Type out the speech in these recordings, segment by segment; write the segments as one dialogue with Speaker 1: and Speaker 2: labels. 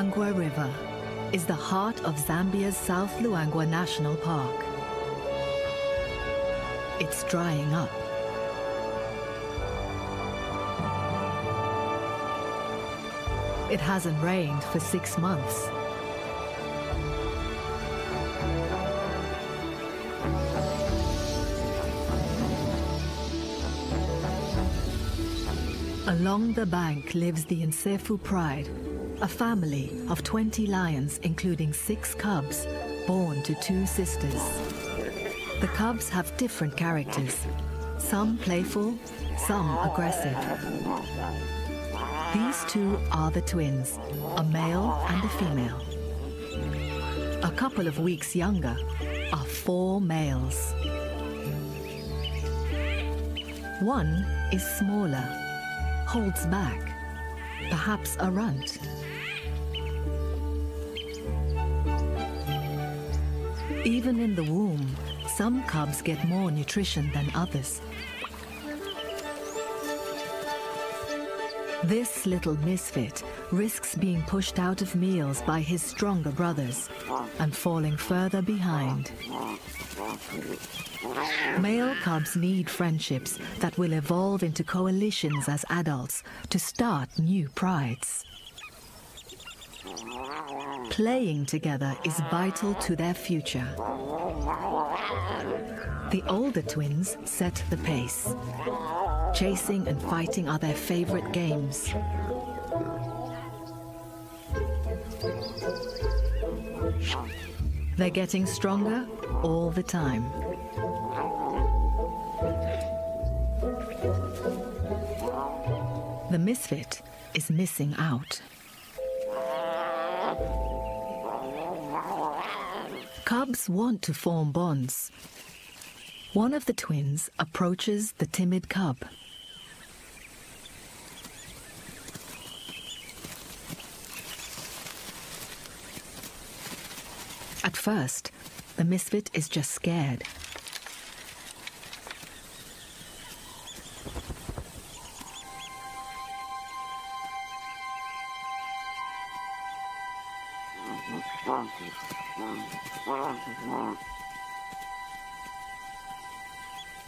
Speaker 1: Luangwa River is the heart of Zambia's South Luangwa National Park. It's drying up. It hasn't rained for six months. Along the bank lives the Insefu Pride, a family of 20 lions, including six cubs, born to two sisters. The cubs have different characters, some playful, some aggressive. These two are the twins, a male and a female. A couple of weeks younger are four males. One is smaller, holds back, perhaps a runt. Even in the womb, some cubs get more nutrition than others. This little misfit risks being pushed out of meals by his stronger brothers and falling further behind. Male cubs need friendships that will evolve into coalitions as adults to start new prides. Playing together is vital to their future. The older twins set the pace. Chasing and fighting are their favorite games. They're getting stronger all the time. The misfit is missing out. Cubs want to form bonds. One of the twins approaches the timid cub. At first, the misfit is just scared.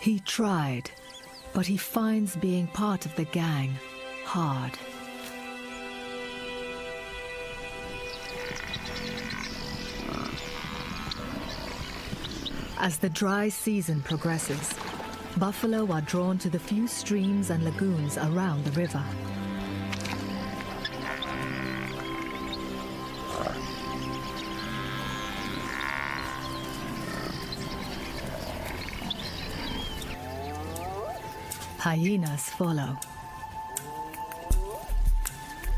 Speaker 1: He tried, but he finds being part of the gang hard. As the dry season progresses, buffalo are drawn to the few streams and lagoons around the river. Hyenas follow.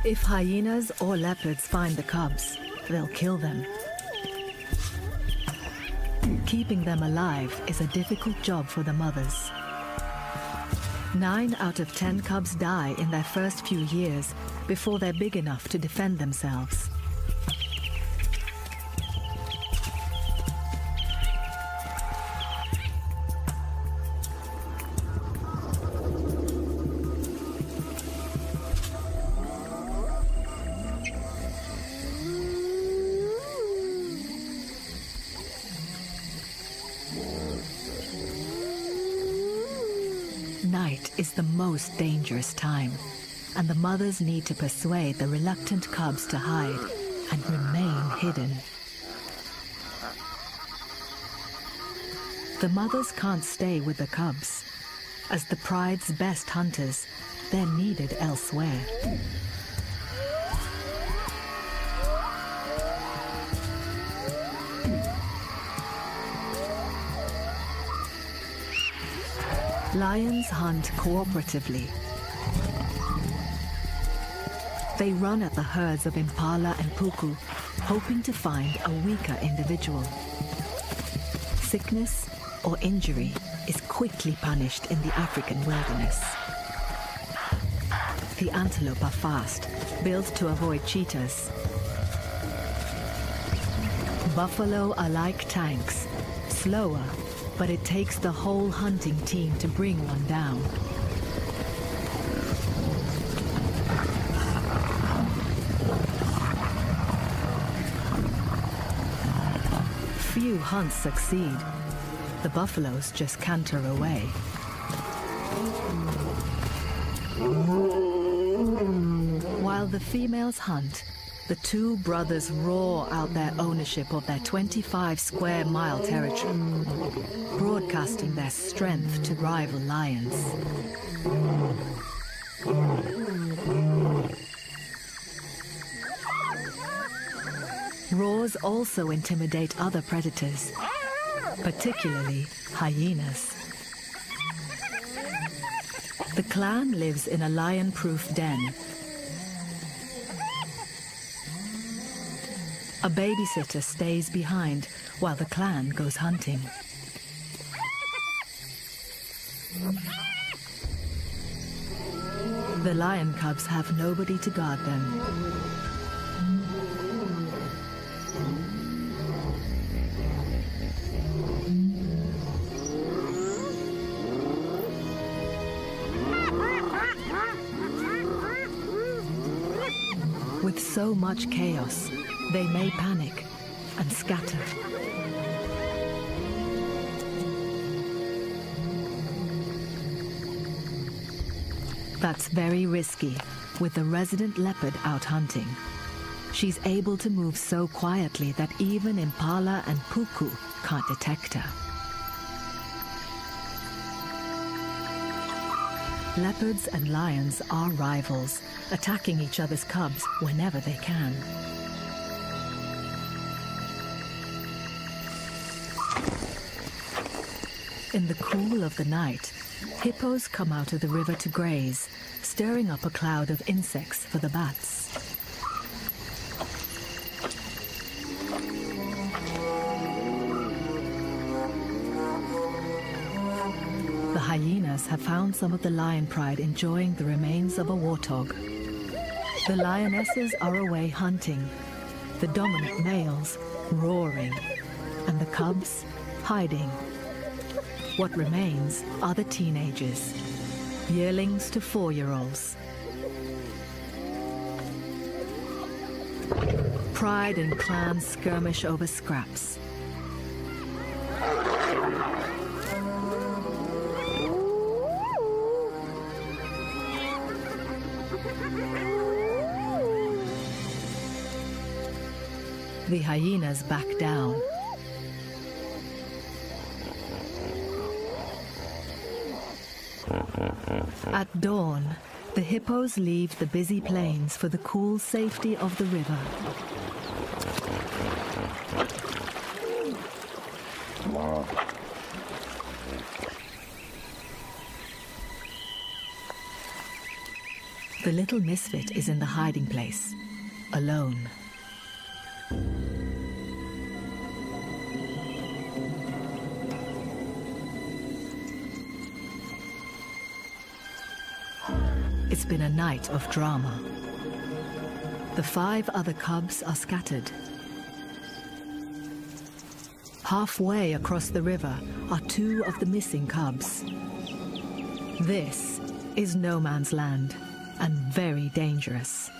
Speaker 1: If hyenas or leopards find the cubs, they'll kill them. Keeping them alive is a difficult job for the mothers. Nine out of ten cubs die in their first few years before they're big enough to defend themselves. Dangerous time, and the mothers need to persuade the reluctant cubs to hide and remain hidden. The mothers can't stay with the cubs. As the pride's best hunters, they're needed elsewhere. Lions hunt cooperatively. They run at the herds of impala and puku, hoping to find a weaker individual. Sickness or injury is quickly punished in the African wilderness. The antelope are fast, built to avoid cheetahs. Buffalo are like tanks, slower but it takes the whole hunting team to bring one down. Few hunts succeed. The buffaloes just canter away. While the females hunt, the two brothers roar out their ownership of their 25 square mile territory, broadcasting their strength to rival lions. Also intimidate other predators, particularly hyenas. The clan lives in a lion-proof den A babysitter stays behind while the clan goes hunting. The lion cubs have nobody to guard them. So much chaos, they may panic and scatter. That's very risky with the resident leopard out hunting. She's able to move so quietly that even Impala and Puku can't detect her. Leopards and lions are rivals, attacking each other's cubs whenever they can. In the cool of the night, hippos come out of the river to graze, stirring up a cloud of insects for the bats. Hyenas have found some of the lion pride enjoying the remains of a warthog. The lionesses are away hunting, the dominant males roaring, and the cubs hiding what remains are the teenagers, yearlings to four-year-olds. Pride and clan skirmish over scraps. The hyenas back down. At dawn, the hippos leave the busy plains for the cool safety of the river. The little misfit is in the hiding place, alone. Been a night of drama. The five other cubs are scattered. Halfway across the river are two of the missing cubs. This is no man's land and very dangerous.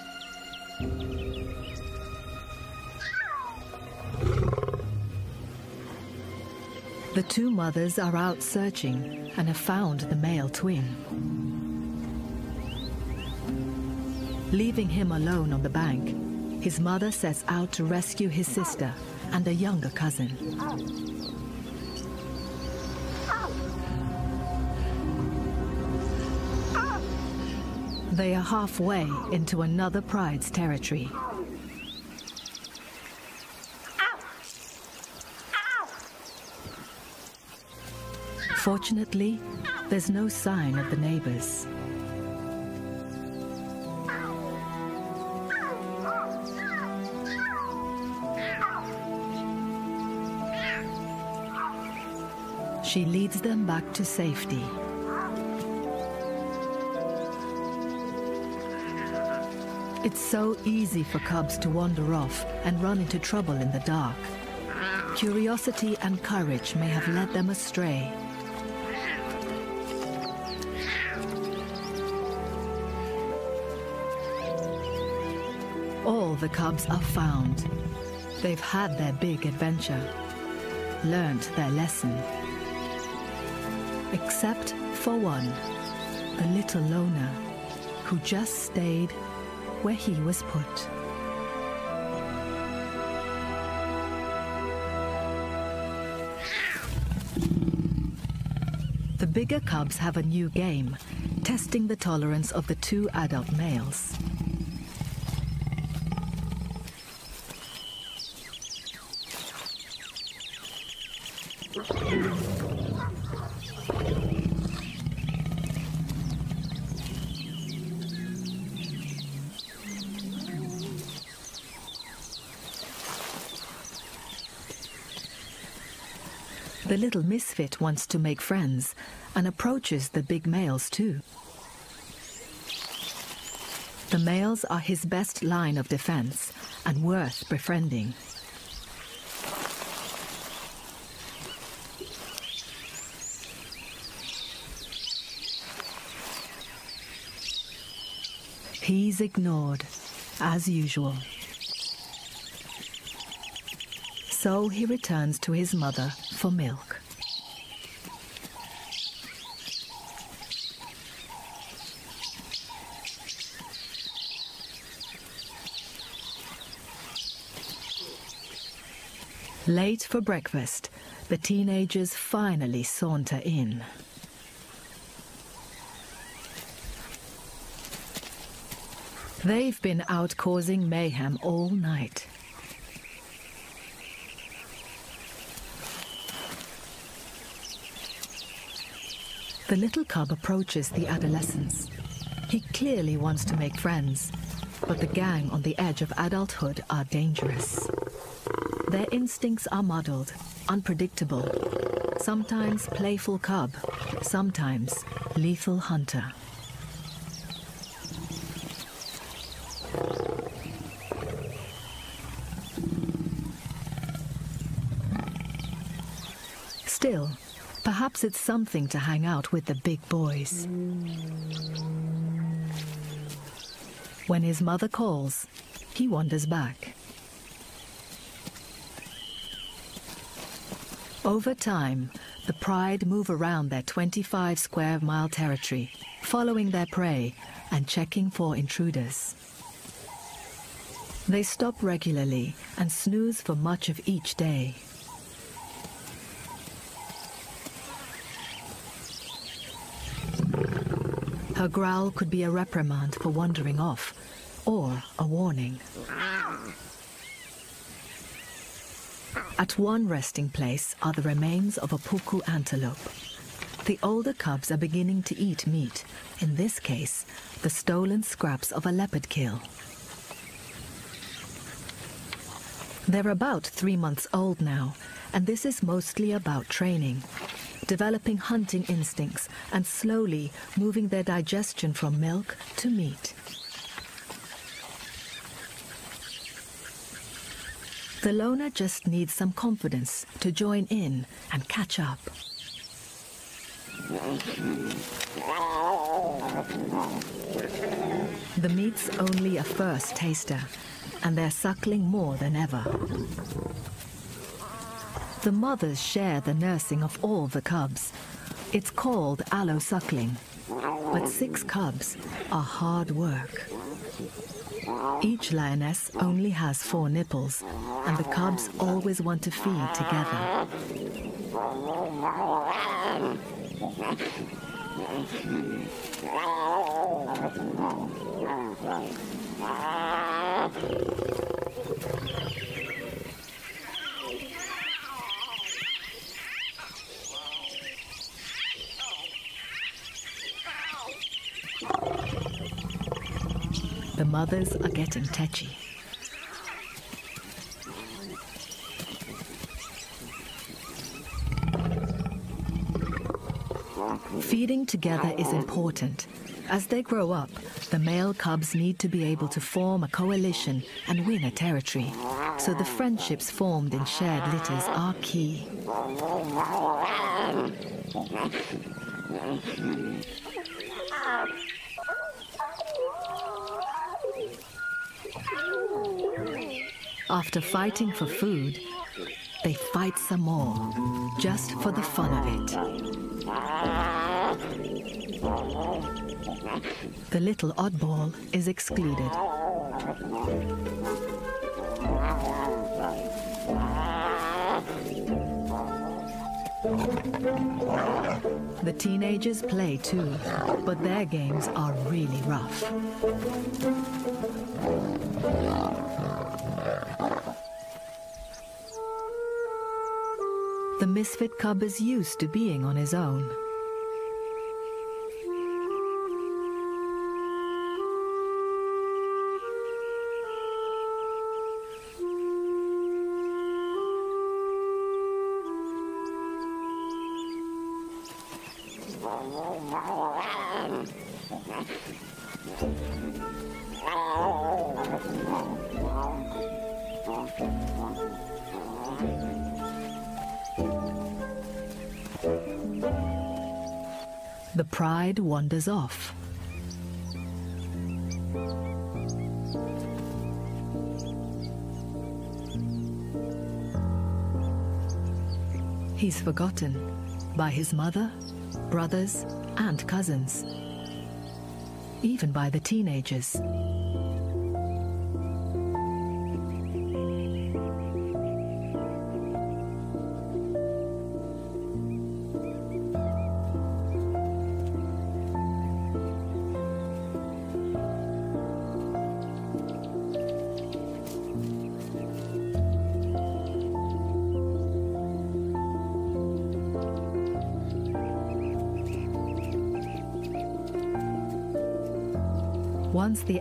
Speaker 1: The two mothers are out searching and have found the male twin. Leaving him alone on the bank, his mother sets out to rescue his sister and a younger cousin. They are halfway into another pride's territory. Fortunately, there's no sign of the neighbors. She leads them back to safety. It's so easy for cubs to wander off and run into trouble in the dark. Curiosity and courage may have led them astray. All the cubs are found. They've had their big adventure. learned their lesson. Except for one, the little loner, who just stayed where he was put. The bigger cubs have a new game, testing the tolerance of the two adult males. Little misfit wants to make friends and approaches the big males too. The males are his best line of defense and worth befriending. He's ignored, as usual. So he returns to his mother for milk. Late for breakfast, the teenagers finally saunter in. They've been out causing mayhem all night. The little cub approaches the adolescents. He clearly wants to make friends, but the gang on the edge of adulthood are dangerous. Their instincts are muddled, unpredictable, sometimes playful cub, sometimes lethal hunter. Still, perhaps it's something to hang out with the big boys. When his mother calls, he wanders back. Over time, the pride move around their 25 square mile territory, following their prey and checking for intruders. They stop regularly and snooze for much of each day. Her growl could be a reprimand for wandering off, or a warning. At one resting place are the remains of a puku antelope. The older cubs are beginning to eat meat, in this case, the stolen scraps of a leopard kill. They're about three months old now, and this is mostly about training, developing hunting instincts and slowly moving their digestion from milk to meat. The loner just needs some confidence to join in and catch up. The meat's only a first taster, and they're suckling more than ever. The mothers share the nursing of all the cubs. It's called allo suckling, but six cubs are hard work. Each lioness only has four nipples, and the cubs always want to feed together. The mothers are getting tetchy. Feeding together is important. As they grow up, the male cubs need to be able to form a coalition and win a territory. So the friendships formed in shared litters are key. After fighting for food, they fight some more, just for the fun of it. The little oddball is excluded. The teenagers play too, but their games are really rough. Misfit cub is used to being on his own. The pride wanders off. He's forgotten by his mother, brothers, and cousins, even by the teenagers.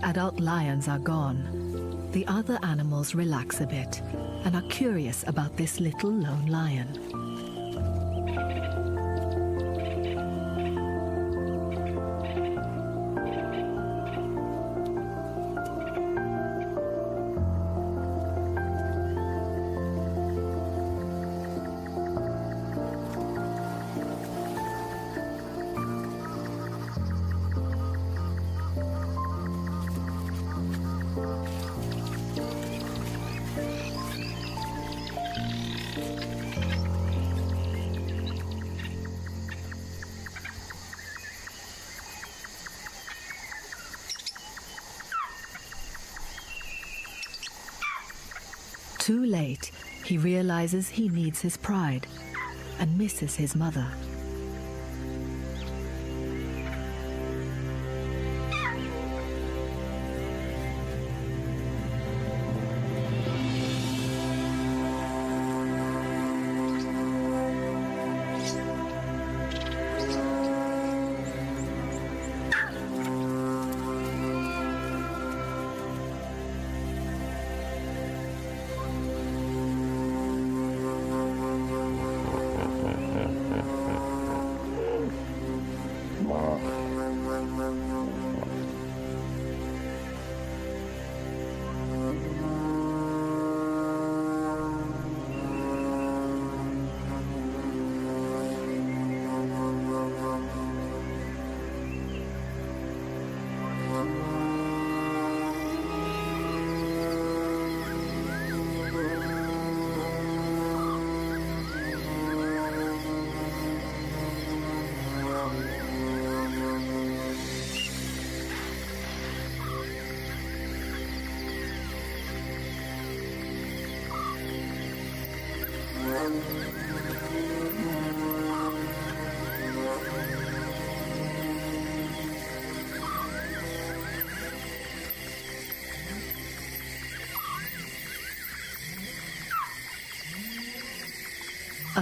Speaker 1: Adult lions are gone, the other animals relax a bit and are curious about this little lone lion. Too late, he realizes he needs his pride and misses his mother.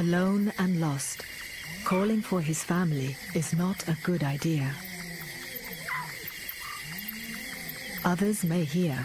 Speaker 1: Alone and lost, calling for his family is not a good idea. Others may hear.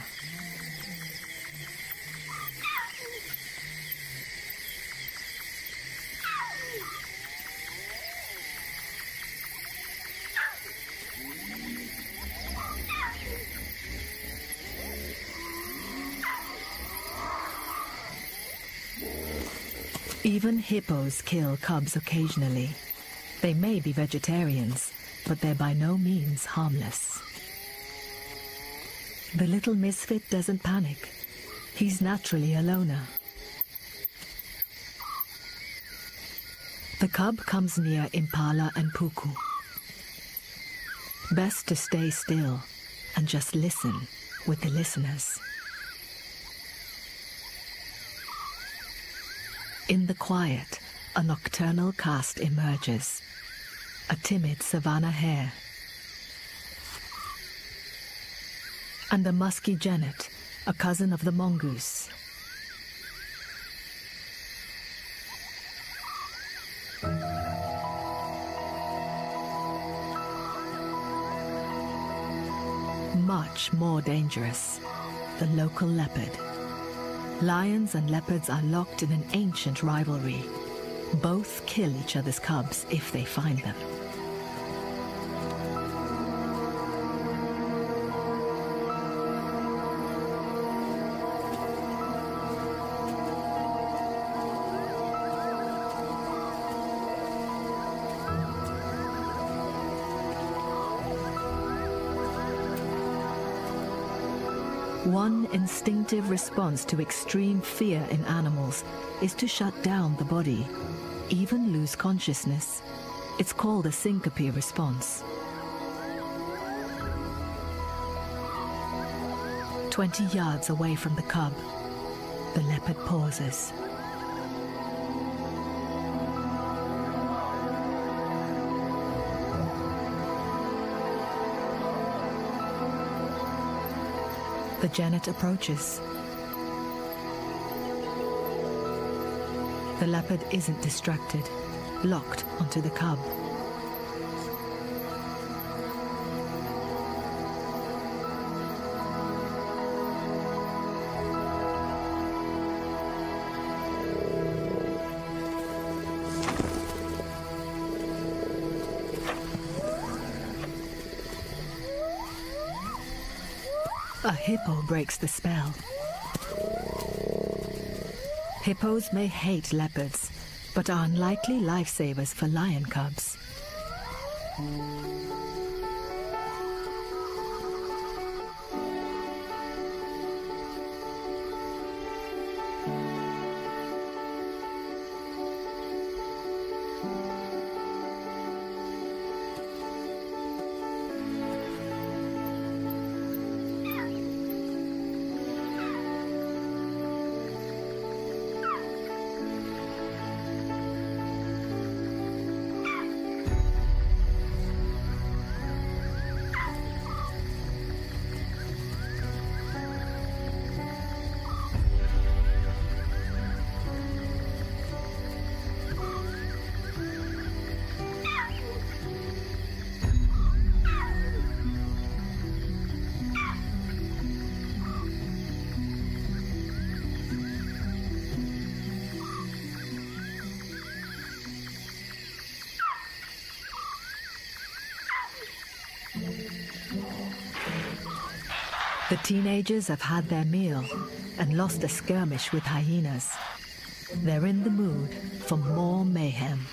Speaker 1: Even hippos kill cubs occasionally. They may be vegetarians, but they're by no means harmless. The little misfit doesn't panic. He's naturally a loner. The cub comes near Impala and Puku. Best to stay still and just listen with the listeners. In the quiet, a nocturnal cast emerges. A timid savanna hare. And a musky genet, a cousin of the mongoose. Much more dangerous, the local leopard. Lions and leopards are locked in an ancient rivalry. Both kill each other's cubs if they find them. Instinctive response to extreme fear in animals is to shut down the body, even lose consciousness. It's called a syncope response. 20 yards away from the cub, the leopard pauses. The genet approaches. The leopard isn't distracted, locked onto the cub. Hippo breaks the spell. Hippos may hate leopards, but are unlikely lifesavers for lion cubs. The teenagers have had their meal and lost a skirmish with hyenas. They're in the mood for more mayhem.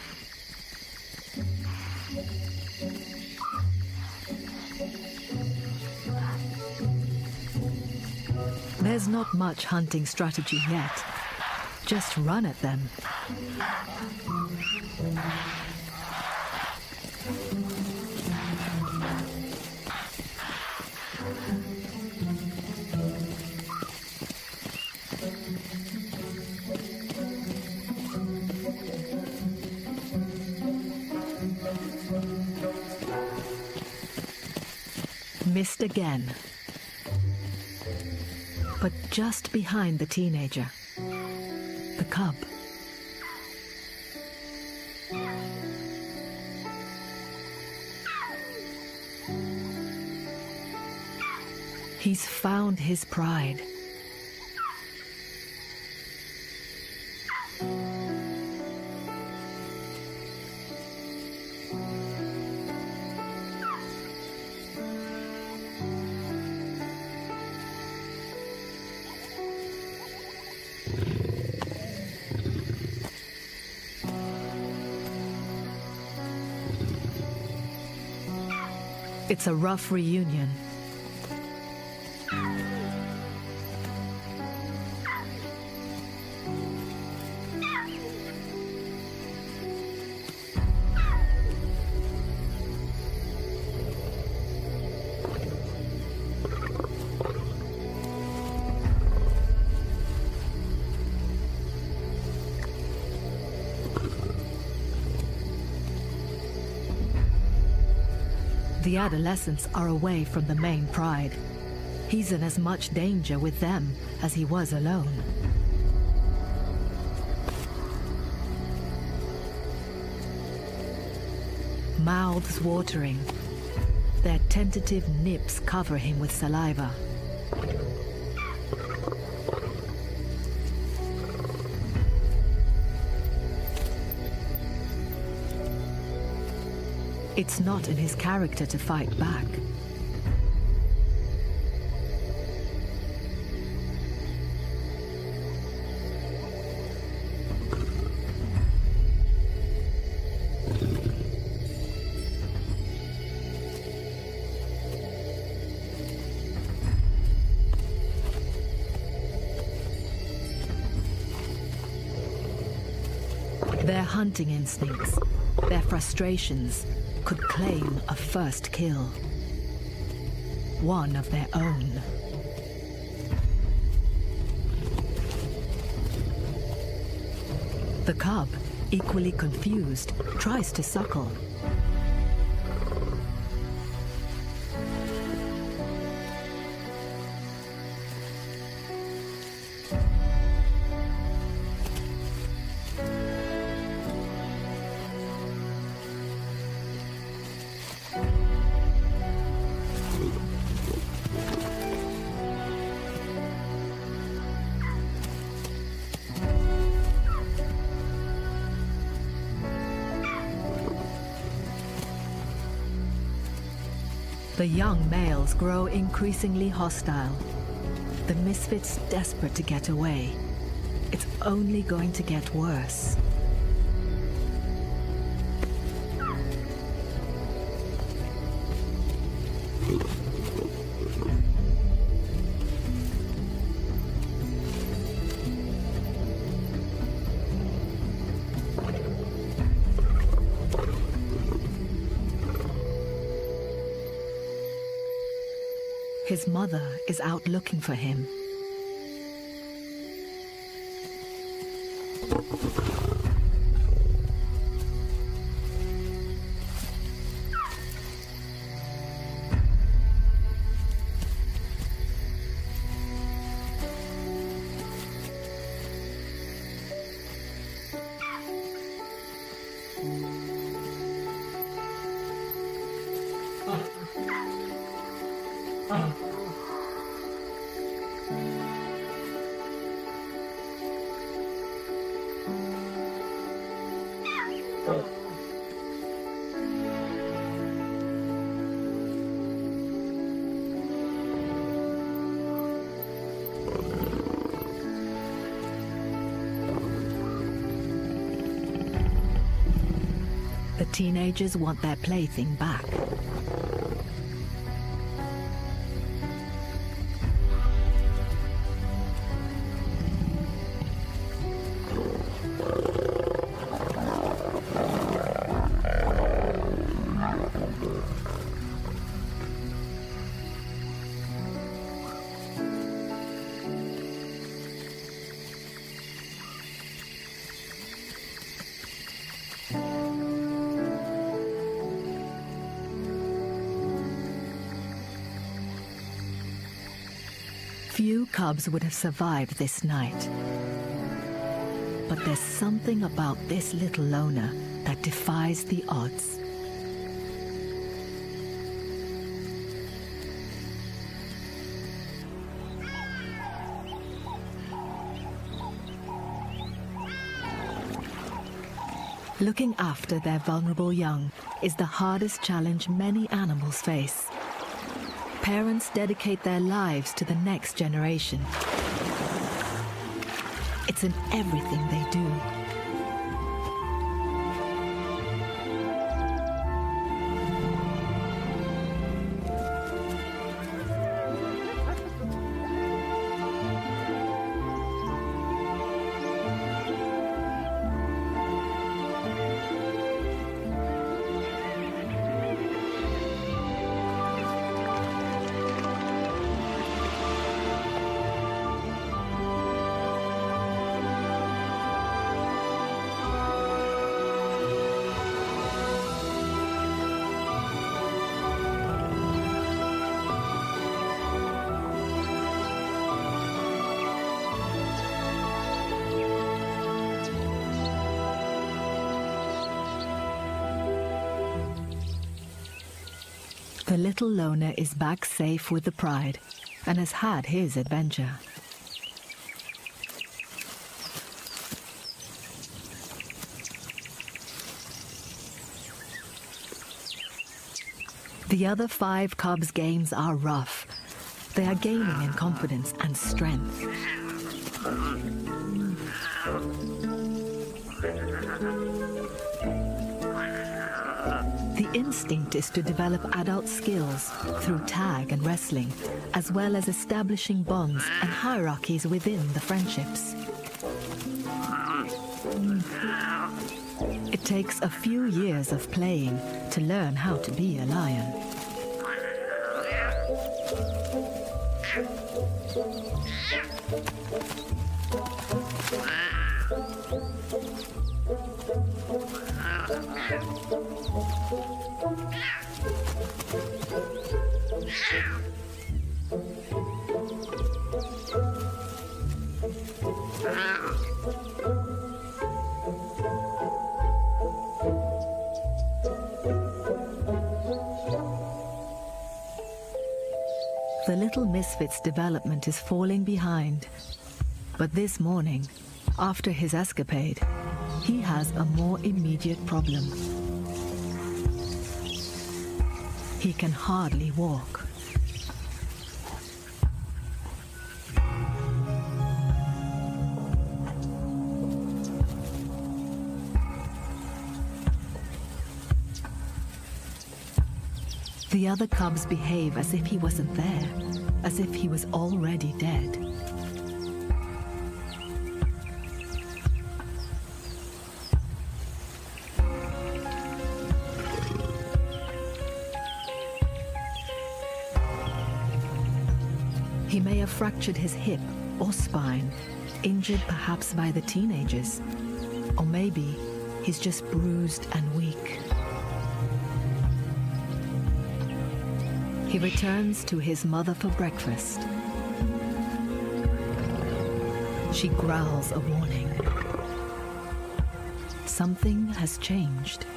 Speaker 1: There's not much hunting strategy yet. Just run at them. Missed again. But just behind the teenager, the cub. He's found his pride. It's a rough reunion. Adolescents are away from the main pride. He's in as much danger with them as he was alone. Mouths watering. Their tentative nips cover him with saliva. It's not in his character to fight back. Their hunting instincts, their frustrations, could claim a first kill. One of their own. The cub, equally confused, tries to suckle. The young males grow increasingly hostile. The misfits desperate to get away. It's only going to get worse. His mother is out looking for him. Teenagers want their plaything back. Few cubs would have survived this night. But there's something about this little loner that defies the odds. Looking after their vulnerable young is the hardest challenge many animals face. Parents dedicate their lives to the next generation. It's in everything they do. The little loner is back safe with the pride and has had his adventure. The other five Cubs games are rough. They are gaining in confidence and strength. Instinct is to develop adult skills through tag and wrestling, as well as establishing bonds and hierarchies within the friendships. It takes a few years of playing to learn how to be a lion. The little misfit's development is falling behind. But this morning, after his escapade, he has a more immediate problem. He can hardly walk. Other cubs behave as if he wasn't there, as if he was already dead. He may have fractured his hip or spine, injured perhaps by the teenagers. Or maybe he's just bruised and weak. He returns to his mother for breakfast. She growls a warning. Something has changed.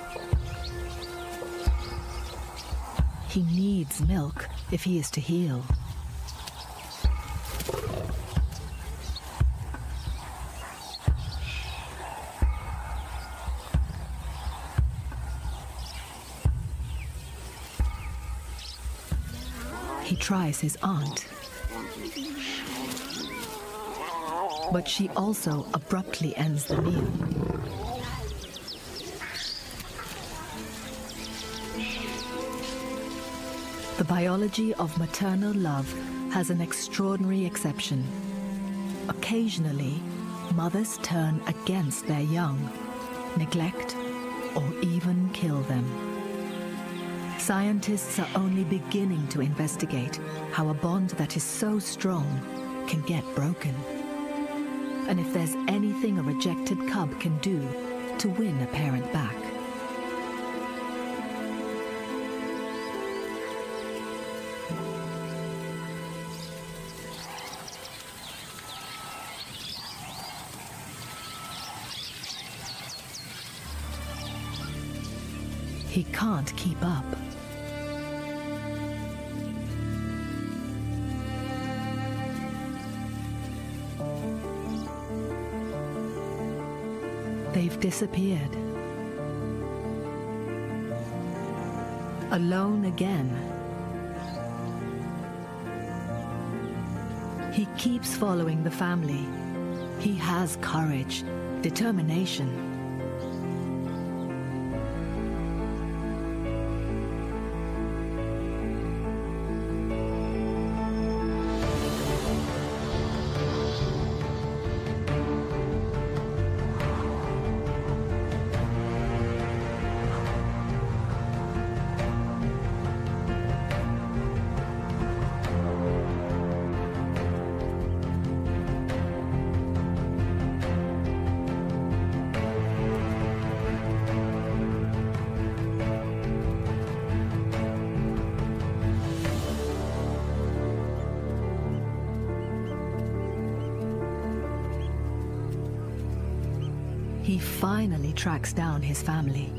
Speaker 1: He needs milk if he is to heal. Tries his aunt. But she also abruptly ends the meal. The biology of maternal love has an extraordinary exception. Occasionally, mothers turn against their young, neglect, or even kill them. Scientists are only beginning to investigate how a bond that is so strong can get broken. And if there's anything a rejected cub can do to win a parent back. He can't keep up. Disappeared. Alone again. He keeps following the family. He has courage, determination. tracks down his family.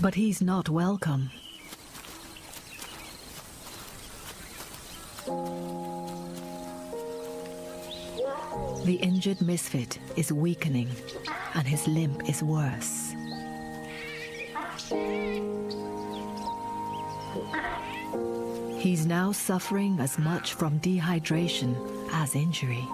Speaker 1: But he's not welcome. The injured misfit is weakening, and his limp is worse. He's now suffering as much from dehydration as injury.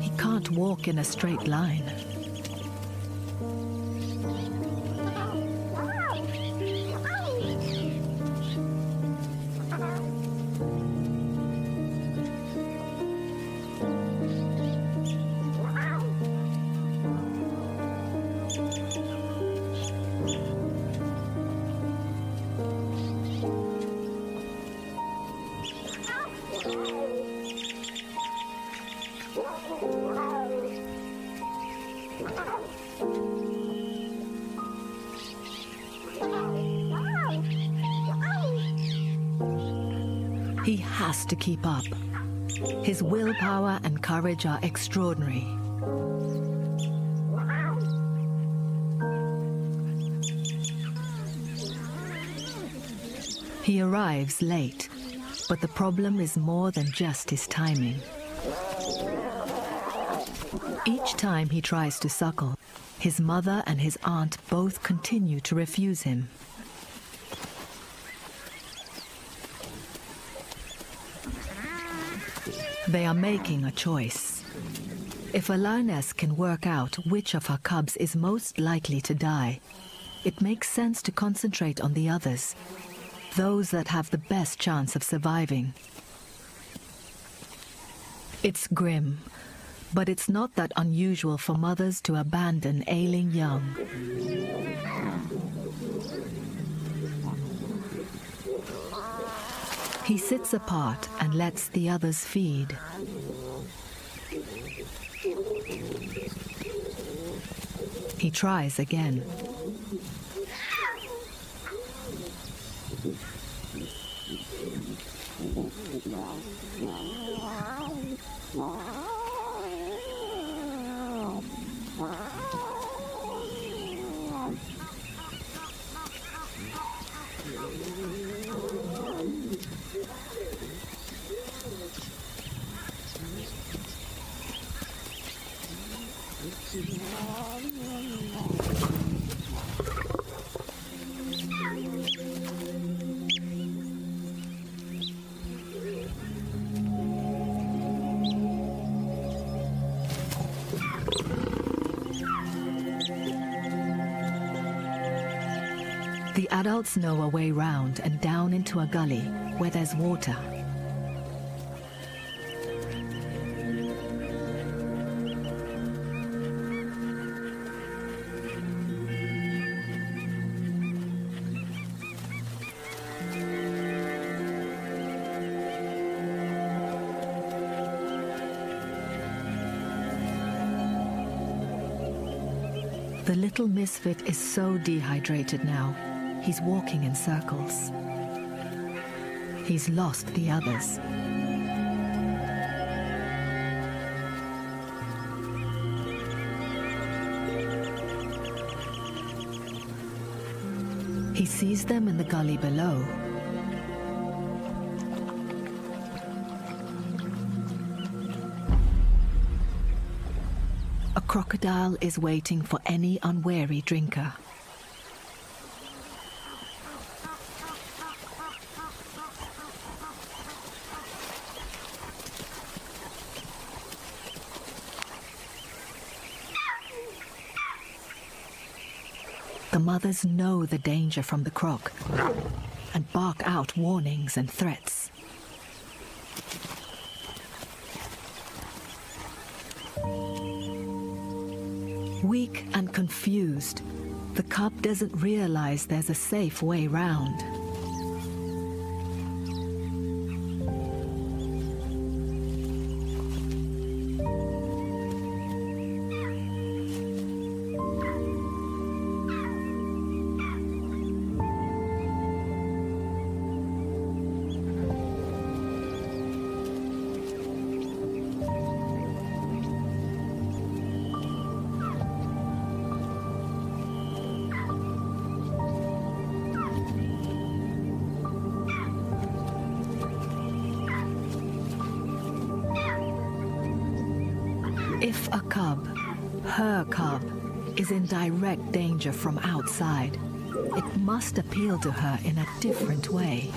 Speaker 1: He can't walk in a straight line. Up. His willpower and courage are extraordinary. He arrives late, but the problem is more than just his timing. Each time he tries to suckle, his mother and his aunt both continue to refuse him. They are making a choice. If a lioness can work out which of her cubs is most likely to die, it makes sense to concentrate on the others, those that have the best chance of surviving. It's grim, but it's not that unusual for mothers to abandon ailing young. He sits apart and lets the others feed. He tries again. The adults know a way round and down into a gully where there's water. The little misfit is so dehydrated now, he's walking in circles. He's lost the others. He sees them in the gully below. A crocodile is waiting for any unwary drinker. The mothers know the danger from the croc and bark out warnings and threats. Weak and confused, the cub doesn't realize there's a safe way round. From outside, it must appeal to her in a different way.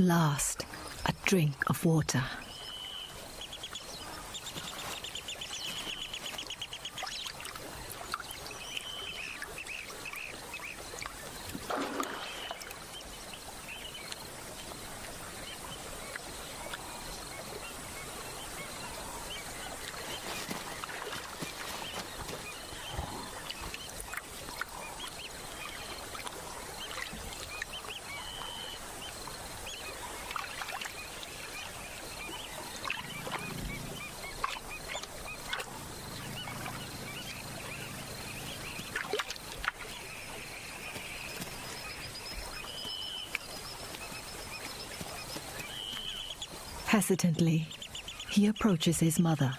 Speaker 1: Last, a drink of water. Hesitantly, he approaches his mother.